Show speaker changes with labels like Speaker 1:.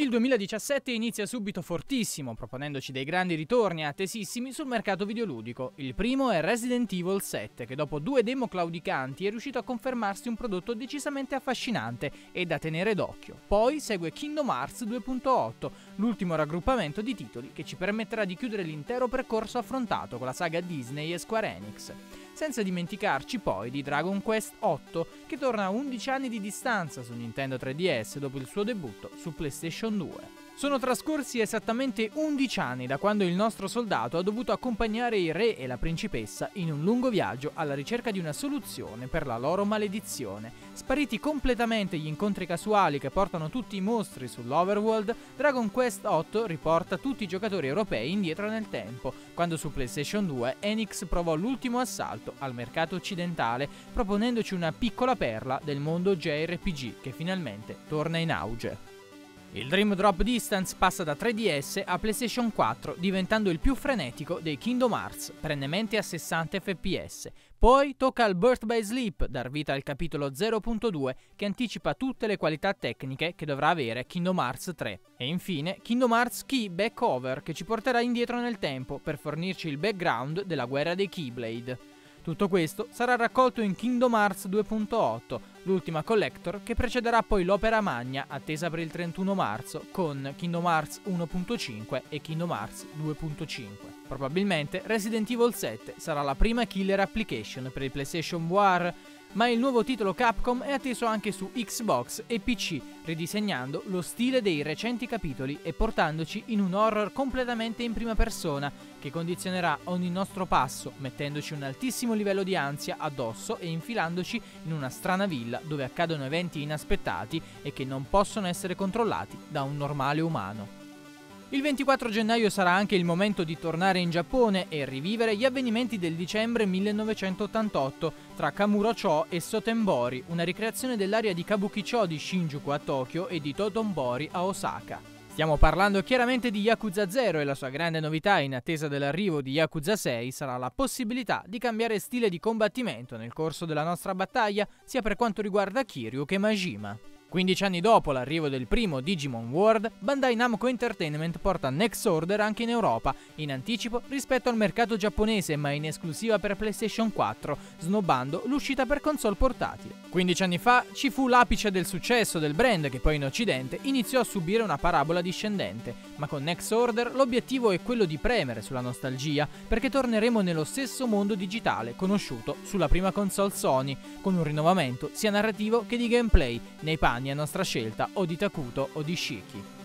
Speaker 1: Il 2017 inizia subito fortissimo, proponendoci dei grandi ritorni attesissimi sul mercato videoludico. Il primo è Resident Evil 7, che dopo due demo claudicanti è riuscito a confermarsi un prodotto decisamente affascinante e da tenere d'occhio. Poi segue Kingdom Hearts 2.8, l'ultimo raggruppamento di titoli che ci permetterà di chiudere l'intero percorso affrontato con la saga Disney e Square Enix. Senza dimenticarci poi di Dragon Quest 8, che torna a 11 anni di distanza su Nintendo 3DS dopo il suo debutto su PlayStation 2. Sono trascorsi esattamente 11 anni da quando il nostro soldato ha dovuto accompagnare il re e la principessa in un lungo viaggio alla ricerca di una soluzione per la loro maledizione. Spariti completamente gli incontri casuali che portano tutti i mostri sull'Overworld, Dragon Quest 8 riporta tutti i giocatori europei indietro nel tempo, quando su PlayStation 2 Enix provò l'ultimo assalto al mercato occidentale, proponendoci una piccola perla del mondo JRPG che finalmente torna in auge. Il Dream Drop Distance passa da 3DS a PlayStation 4, diventando il più frenetico dei Kingdom Hearts, perennemente a 60 fps. Poi tocca al Birth by Sleep dar vita al capitolo 0.2 che anticipa tutte le qualità tecniche che dovrà avere Kingdom Hearts 3. E infine Kingdom Hearts Key Back Over che ci porterà indietro nel tempo per fornirci il background della guerra dei Keyblade. Tutto questo sarà raccolto in Kingdom Hearts 2.8, l'ultima collector che precederà poi l'opera magna attesa per il 31 marzo con Kingdom Hearts 1.5 e Kingdom Hearts 2.5. Probabilmente Resident Evil 7 sarà la prima killer application per il PlayStation VR ma il nuovo titolo Capcom è atteso anche su Xbox e PC, ridisegnando lo stile dei recenti capitoli e portandoci in un horror completamente in prima persona, che condizionerà ogni nostro passo, mettendoci un altissimo livello di ansia addosso e infilandoci in una strana villa dove accadono eventi inaspettati e che non possono essere controllati da un normale umano. Il 24 gennaio sarà anche il momento di tornare in Giappone e rivivere gli avvenimenti del dicembre 1988 tra Kamurocho e Sotenbori, una ricreazione dell'area di Kabukicho di Shinjuku a Tokyo e di Totonbori a Osaka. Stiamo parlando chiaramente di Yakuza 0 e la sua grande novità in attesa dell'arrivo di Yakuza 6 sarà la possibilità di cambiare stile di combattimento nel corso della nostra battaglia sia per quanto riguarda Kiryu che Majima. 15 anni dopo l'arrivo del primo Digimon World, Bandai Namco Entertainment porta Next Order anche in Europa, in anticipo rispetto al mercato giapponese ma in esclusiva per PlayStation 4, snobbando l'uscita per console portatile. 15 anni fa ci fu l'apice del successo del brand che poi in Occidente iniziò a subire una parabola discendente, ma con Next Order l'obiettivo è quello di premere sulla nostalgia perché torneremo nello stesso mondo digitale conosciuto sulla prima console Sony, con un rinnovamento sia narrativo che di gameplay nei panni a nostra scelta o di Takuto o di Shiki.